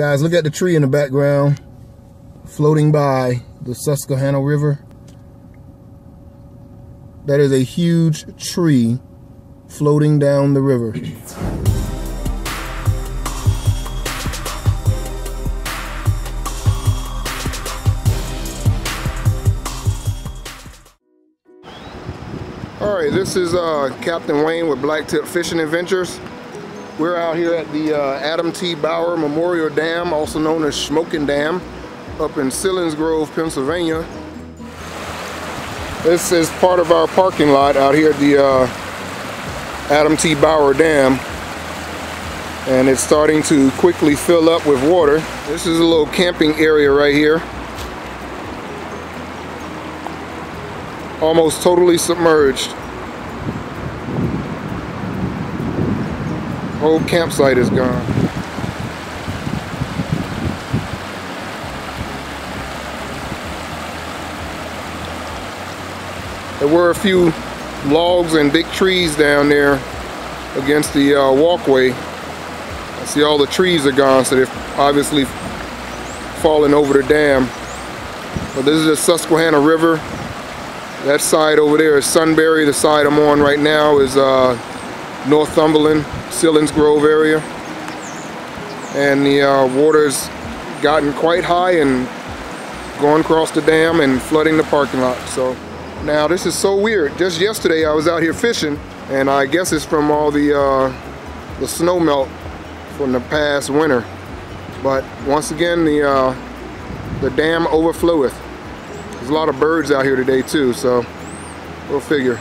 Guys, look at the tree in the background floating by the Susquehanna River. That is a huge tree floating down the river. All right, this is uh, Captain Wayne with Black Tip Fishing Adventures. We're out here at the uh, Adam T. Bower Memorial Dam, also known as Shamokin Dam, up in Selinsgrove, Pennsylvania. This is part of our parking lot out here at the uh, Adam T. Bower Dam. And it's starting to quickly fill up with water. This is a little camping area right here. almost totally submerged. Whole campsite is gone. There were a few logs and big trees down there against the uh, walkway. I see all the trees are gone, so they've obviously fallen over the dam. But this is the Susquehanna River. That side over there is Sunbury. The side I'm on right now is uh, Northumberland, Selinsgrove area. And the uh, water's gotten quite high and going across the dam and flooding the parking lot. So now this is so weird. Just yesterday I was out here fishing and I guess it's from all the, uh, the snow melt from the past winter. But once again, the, uh, the dam overfloweth. There's a lot of birds out here today too, so we'll figure.